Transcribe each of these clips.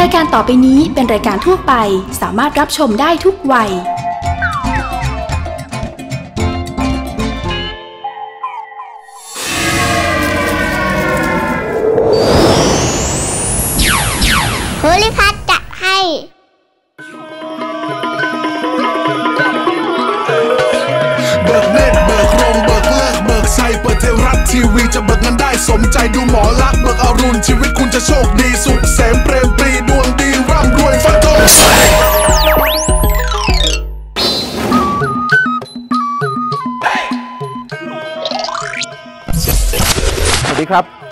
รายการต่อไปนี้เป็นรายการทั่วไปสามารถรับชมได้ทุกวัย ภูริพัฒน์จะให้ เบิกเนตรเบิกโรงเบิกเลิกเบิกชัยเปิดเทวรัฐทีวีจะเบิกเงินได้สมใจดูหมอลักษณ์เบิกอรุณชีวิตคุณจะโชคดีสุขเสมเปรม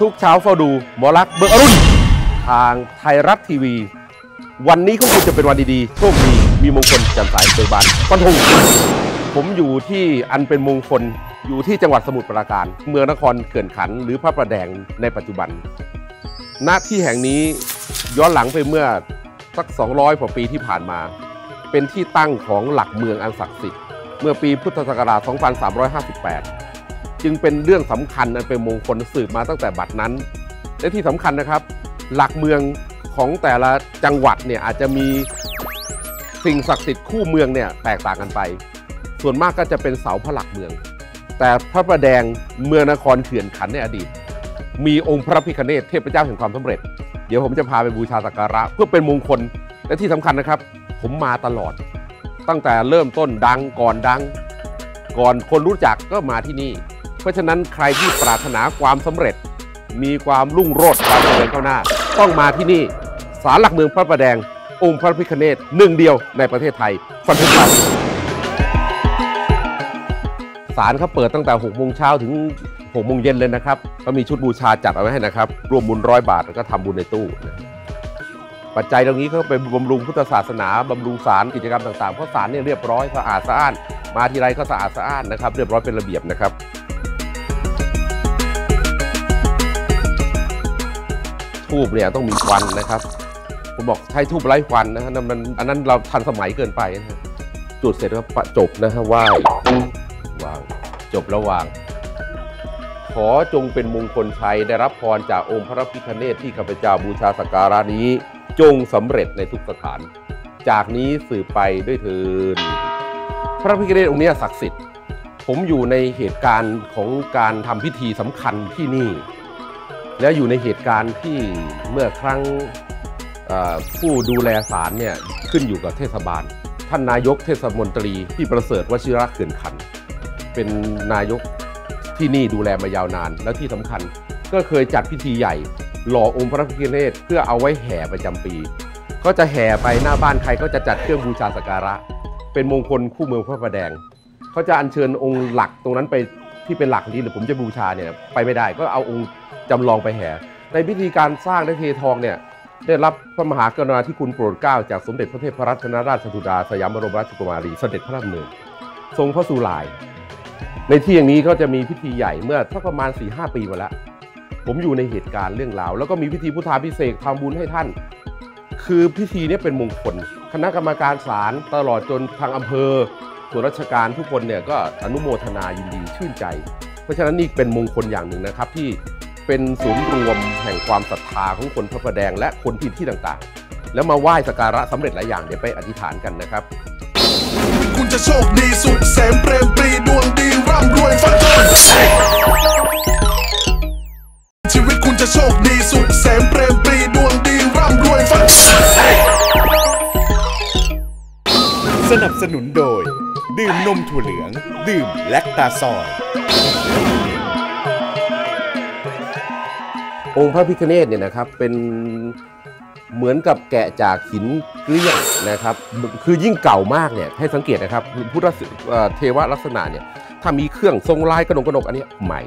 ทุกเช้าเฝ้าดูหมอลักษณ์เบิกอรุณทางไทยรัฐทีวี วันนี้ของคุณจะเป็นวันดีๆ โชคดีมีมงคลแจ่มใสเบิกบานฟันธงผมอยู่ที่อันเป็นมงคลอยู่ที่จังหวัดสมุทรปราการ เมืองนครเขื่อนขัน หรือพระประแดงในปัจจุบัน ณที่แห่งนี้ย้อนหลังไปเมื่อสัก 200กว่าปีที่ผ่านมา เป็นที่ตั้งของหลักเมืองอันศักดิ์สิทธิ์เมื่อปีพุทธศักราช 2358 จึงเป็นเรื่องสำคัญอันเป็นมงคลสืบมาตั้งแต่บัดนั้น และที่สำคัญนะครับ หลักเมืองของแต่ละจังหวัดเนี่ยอาจจะมีสิ่งศักดิ์สิทธิ์คู่เมืองเนี่ยแตกต่างกันไป ส่วนมากก็จะเป็นเสาพระหลักเมือง แต่พระประแดงเมืองนครเขื่อนขันในอดีต มีองค์พระพิคเนศเทพเจ้าแห่งความสำเร็จ เดี๋ยวผมจะพาไปบูชาสักการะ เพื่อเป็นมงคลและที่สำคัญนะครับ ผมมาตลอด ตั้งแต่เริ่มต้นดังก่อนดัง ก่อนคนรู้จักก็มาที่นี่ เพราะฉะนั้นใครที่ปรารถนาความสำเร็จ มีความรุ่งโรจน์ความเจริญก้าวหน้า ต้องมาที่นี่ศาลหลักเมืองพระประแดง องค์พระพิคเนศหนึ่งเดียวในประเทศไทยฟันธงครับศาลเขาเปิดตั้งแต่6โมงเช้าถึง6โมงเย็นเลยนะครับ ก็มีชุดบูชาจัดเอาไว้ให้นะครับ รวมบุญร้อยบาทแล้วก็ทำบุญในตู้ปัจจัยตรงนี้ก็ไปบำรุงพุทธศาสนาบำรุงศาลกิจกรรมต่างๆเพราะศาลเนี่ยเรียบร้อยสะอาดสะอ้านมาทีไรก็สะอาดสะอ้านนะครับ เรียบร้อยเป็นระเบียบนะครับ ทูบเนี่ยต้องมีควันนะครับ ผมบอกใช้ทูบไร้ควันนะฮะนั่นมันอันนั้นเราทันสมัยเกินไปนะฮะจุดเสร็จแล้วปะจบนะฮะไหว้วางจบแล้ววาง ขอจงเป็นมงคลชัยได้รับพรจากองค์พระพิฆเนศที่ข้าพเจ้าบูชาสักการะนี้ จงสำเร็จในทุกสถาน จากนี้สืบไปด้วยเถินพระพิฆเนศองค์นี้ศักดิ์สิทธิ์ ผมอยู่ในเหตุการณ์ของการทำพิธีสำคัญที่นี่ แล้วอยู่ในเหตุการณ์ที่เมื่อครั้งผู้ดูแลศาลเนี่ยขึ้นอยู่กับเทศบาล ท่านนายกเทศมนตรีที่ประเสริฐวชิระเขื่อนขัน เป็นนายกที่นี่ดูแลมายาวนาน แล้วที่สำคัญก็เคยจัดพิธีใหญ่ หล่อองค์พระพิฆเนศเพื่อเอาไว้แห่ประจำปี ก็จะแห่ไปหน้าบ้านใครก็จะจัดเครื่องบูชาสักการะ เป็นมงคลคู่เมืองพระประแดง เขาจะอัญเชิญองค์หลักตรงนั้นไป ที่เป็นหลักนี้หรือผมจะบูชาเนี่ยไปไม่ได้ก็เอาองค์จำลองไปแห่ ในพิธีการสร้างและเททองเนี่ยได้รับพระมหากรุณาธิคุณโปรดเกล้าจากสมเด็จพระเทพรัตนราชสุดาสยามบรมราชกุมารีเสด็จพระดำเนินทรงพระสุลาย ในที่อย่างนี้ก็จะมีพิธีใหญ่เมื่อสักประมาณ4ีหปีมาแล้ว ผมอยู่ในเหตุการณ์เรื่องราว แล้วก็มีพิธีพุทธาพิเศษทำบุญให้ท่าน คือพิธีนี้เป็นมงคล คณะกรรมการศาลตลอดจนทางอำเภอ ส่วนราชการทุกคนเนี่ยก็อนุโมทนายินดีชื่นใจ เพราะฉะนั้นนี่เป็นมงคลอย่างหนึ่งนะครับที่เป็นศูนย์รวมแห่งความศรัทธาของคนพระประแดงและคนที่ที่ต่างๆ แล้วมาไหว้สักการะสำเร็จหลายอย่างเดี๋ยวไปอธิษฐานกันนะครับ คุณจะโชคดีสุขเสมเปรมปรีดวงดีร่ำรวยฟันชีวิตคุณจะโชคดีสุขเสมเปรมปรีดวงดีร่ำรวยฟันธงใส่สนับสนุนโดย ดื่มนมถั่วเหลือง ดื่มแลคตาซอย องค์พระพิฆเนศเนี่ยนะครับเป็นเหมือนกับแกะจากหินเกลี้ยงนะครับ คือยิ่งเก่ามากเนี่ยให้สังเกตนะครับพุทธศิเอ่อเทวลักษณะเนี่ยถ้ามีเครื่องทรงลายกระหนกกระหนกอันนี้ใหม่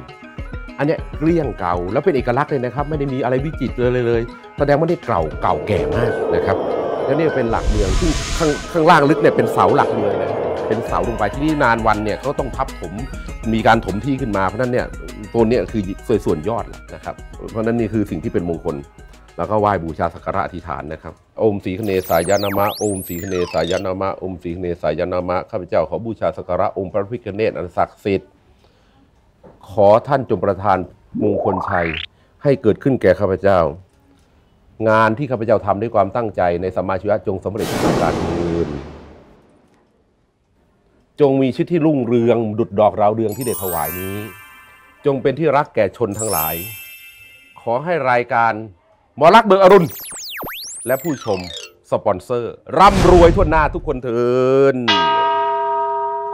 อันนี้เกลี้ยงเก่าแล้วเป็นเอกลักษณ์เลยนะครับ ไม่ได้มีอะไรวิจิตรเลยเลย แสดงว่านี่เก่าเก่าแก่มากนะครับแล้วนี่เป็นหลักเมืองซึ่ข้างข้างล่างลึกเนี่ยเป็นเสาหลักเมืองนะ เป็นเสาลงไปที่นี่นานวันเนี่ยเขาต้องทับถมมีการถมที่ขึ้นมาเพราะนั้นเนี่ยตัวเนี้คือส่วนส่วนยอดแหละนะครับ เพราะนั้นนี่คือสิ่งที่เป็นมงคล แล้วก็ไหว้บูชาสักการะอธิษฐานนะครับโอมสีคเนสายนามะโอมสีคเนสายนามะโอมสีคเนสายนามะข้าพเจ้าขอบูชาสักการะองค์พระพิฆเนศอันศักดิ์สิทธิ์ขอท่านจงประทานมงคลชัยให้เกิดขึ้นแก่ข้าพเจ้า งานที่ข้าพเจ้าทำด้วยความตั้งใจในสมาชีวะจงสำเร็จทุกการเทิน จงมีชีวิตที่รุ่งเรือง ดุดดอกราวเรืองที่ได้ถวายนี้ จงเป็นที่รักแก่ชนทั้งหลาย ขอให้รายการหมอรักเบิกอรุณ และผู้ชมสปอนเซอร์ ร่ำรวยทั่วหน้าทุกคนเทิน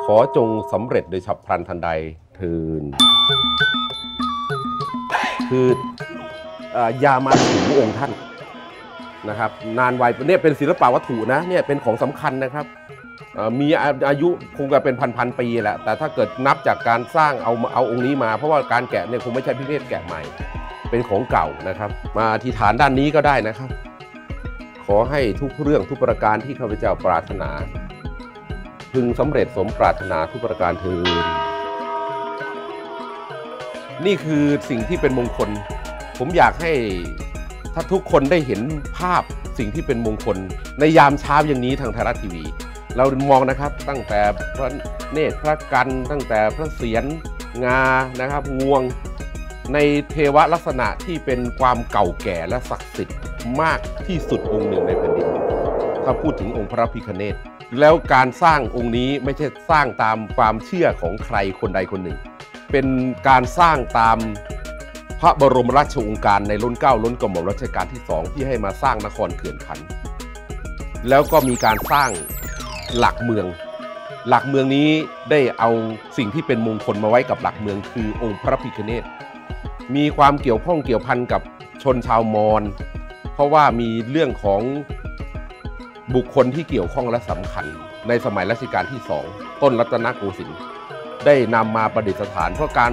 ขอจงสำเร็จโดยฉับพลันทันใดเทินคืออยามาถูองค์ท่านนะครับ นานวัยเนี่ยเป็นศิลปะวัตถุนะเนี่ยเป็นของสำคัญนะครับ มีอายุคงจะเป็นพันๆปีแหละ แต่ถ้าเกิดนับจากการสร้างเอาเอาองค์นี้มา เพราะว่าการแกะเนี่ยคงไม่ใช่พิเศษแกะใหม่ เป็นของเก่านะครับ มาอธิษฐานด้านนี้ก็ได้นะครับ ขอให้ทุกเรื่องทุกประการที่ข้าพเจ้าปรารถนา พึงสำเร็จสมปรารถนาทุกประการเทินนี่คือสิ่งที่เป็นมงคล ผมอยากให้ถ้าทุกคนได้เห็นภาพสิ่งที่เป็นมงคล ในยามเช้าอย่างนี้ทางไทยรัฐทีวี เรามองนะครับตั้งแต่พระเนตรพระกันตั้งแต่พระเศียรงานะครับงวง ในเทวลักษณะที่เป็นความเก่าแก่และศักดิ์สิทธิ์มากที่สุดองค์หนึ่งในแผ่นดินถ้าพูดถึงองค์พระพิคเนตแล้วการสร้างองค์นี้ไม่ใช่สร้างตามความเชื่อของใครคนใดคนหนึ่ง เป็นการสร้างตามพระบรมราชโองการในล้นเก้าล้นกระหม่อมรัชกาลที่สองที่ให้มาสร้างนครเขื่อนขัน แล้วก็มีการสร้าง หลักเมือง หลักเมืองนี้ได้เอาสิ่งที่เป็นมงคลมาไว้กับหลักเมือง คือองค์พระพิคเนตมีความเกี่ยวข้องเกี่ยวพันกับชนชาวมอญเพราะว่ามีเรื่องของบุคคลที่เกี่ยวข้องและสำคัญ ในสมัยรัชกาลที่สองต้นรัตนโกสินทร์ได้นำมาประดิษฐานเพราะการ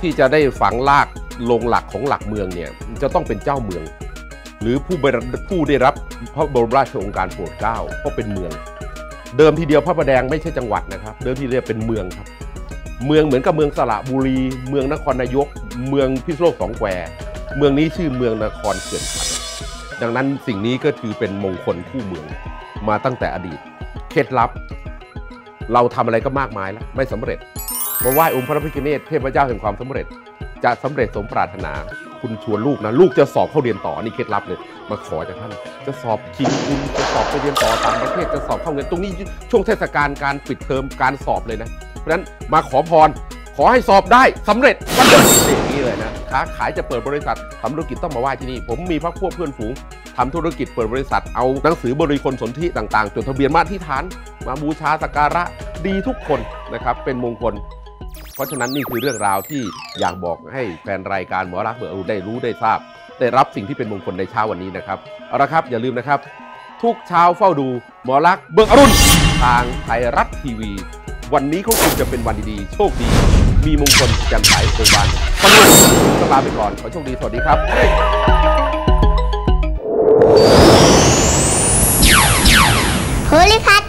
ที่จะได้ฝังลากลงหลักของหลักเมืองเนี่ยจะต้องเป็นเจ้าเมือง หรือผู้ผู้ได้รับพระบรมราชโองการโปรดเกล้าเพราะเป็นเมือง เดิมทีเดียวพระประแดงไม่ใช่จังหวัดนะครับ เดิมทีเดียวเป็นเมืองครับ เมืองเหมือนกับเมืองสระบุรี เมืองนครนายก เมืองพิษณุโลกสองแควเมืองนี้ชื่อเมืองนครเขื่อนขันดังนั้นสิ่งนี้ก็ถือเป็นมงคลคู่เมืองมาตั้งแต่อดีต เคล็ดลับ เราทำอะไรก็มากมายแล้วไม่สำเร็จมาไหว้องค์พระพิฆเนศเทพเจ้าแห่งความสำเร็จ จะสำเร็จสมปรารถนา คุณชวนลูกนะ ลูกจะสอบเข้าเรียนต่อนี่เคล็ดลับเลยมาขอจากท่าน จะสอบชิงทุนจะสอบไปเรียนต่อต่างประเทศจะสอบเข้าเงินตรงนี้ช่วงเทศกาลการปิดเทอมการสอบเลยนะ เพราะฉะนั้นมาขอพร ขอให้สอบได้สำเร็จวันเดียวอย่างนี้เลยนะค้าขายจะเปิดบริษัททำธุรกิจต้องมาไหว้ที่นี่ ผมมีพักพวกเพื่อนฝูงทำธุรกิจเปิดบริษัทเอาหนังสือบริคลสนธิต่างๆ จดทะเบียนมาที่ฐาน มาบูชาสักการะดีทุกคนนะครับเป็นมงคล เพราะฉะนั้นนี่คือเรื่องราวที่อยากบอกให้แฟนรายการหมอรักเบอร์อรุณได้รู้ได้ทราบ ได้รับสิ่งที่เป็นมงคลในเช้าวันนี้นะครับเอาละครับอย่าลืมนะครับ ทุกเช้าเฝ้าดูหมอรักเบิกอรุณทางไทยรัฐทีวี วันนี้เขาคงจะเป็นวันดีๆ โชคดี มีมงคลแจ่มใสเบิกบานสนุกสลาไปก่อนขอโชคดีสวัสดีครับโพลิพัท